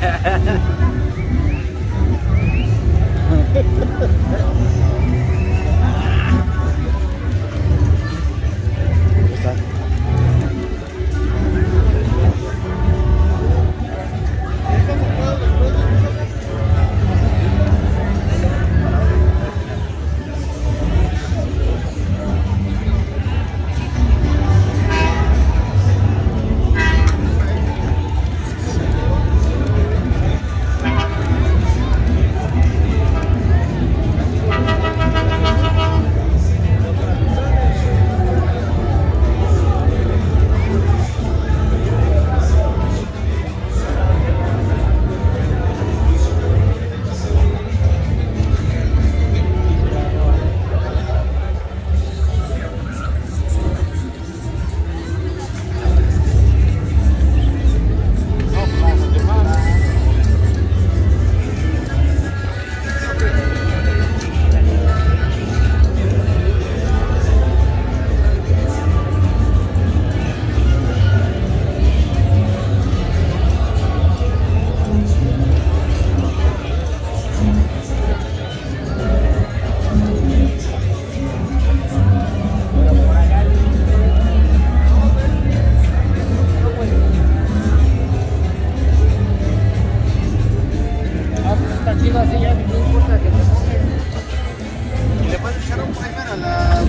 bad. alternativa así ya no importa que se pongan. Y le puedes echar un primer a la